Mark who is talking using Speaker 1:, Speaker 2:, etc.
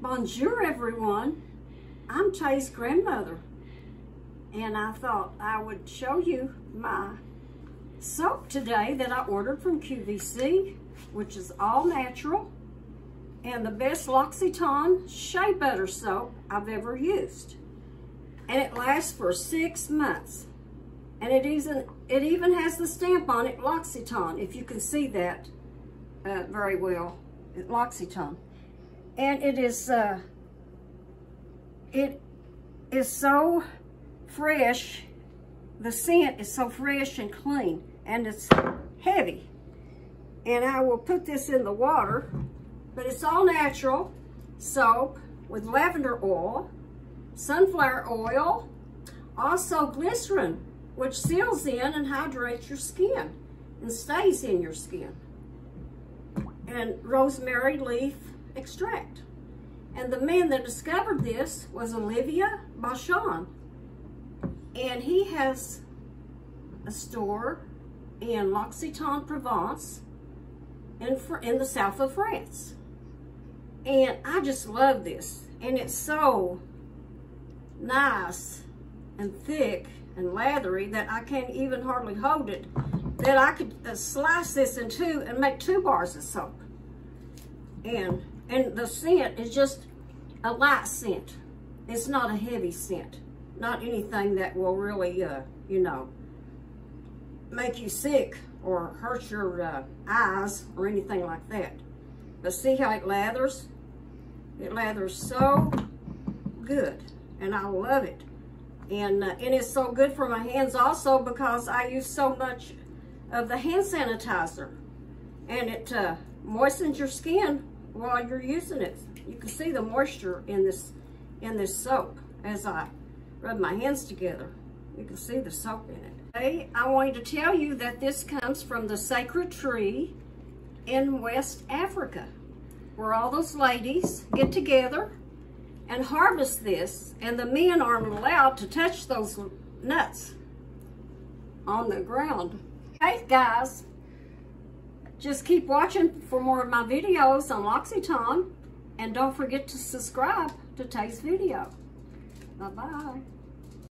Speaker 1: Bonjour, everyone. I'm Tay's grandmother, and I thought I would show you my soap today that I ordered from QVC, which is all natural, and the best L'Occitane shea butter soap I've ever used. And it lasts for six months. And it even, it even has the stamp on it, L'Occitane, if you can see that uh, very well, L'Occitane and it is uh, it is so fresh. The scent is so fresh and clean and it's heavy. And I will put this in the water but it's all natural. Soap with lavender oil sunflower oil also glycerin which seals in and hydrates your skin and stays in your skin. And rosemary leaf extract. And the man that discovered this was Olivia Bachon. And he has a store in L'Occitane, Provence, in, in the south of France. And I just love this. And it's so nice and thick and lathery that I can't even hardly hold it. That I could uh, slice this in two and make two bars of soap. And and the scent is just a light scent. It's not a heavy scent. Not anything that will really, uh, you know, make you sick or hurt your uh, eyes or anything like that. But see how it lathers? It lathers so good, and I love it. And, uh, and it's so good for my hands also because I use so much of the hand sanitizer. And it uh, moistens your skin while you're using it. You can see the moisture in this in this soap as I rub my hands together. You can see the soap in it. Today, I wanted to tell you that this comes from the sacred tree in West Africa, where all those ladies get together and harvest this, and the men aren't allowed to touch those nuts on the ground. Hey guys, just keep watching for more of my videos on L'Occitane. And don't forget to subscribe to Tay's video. Bye-bye.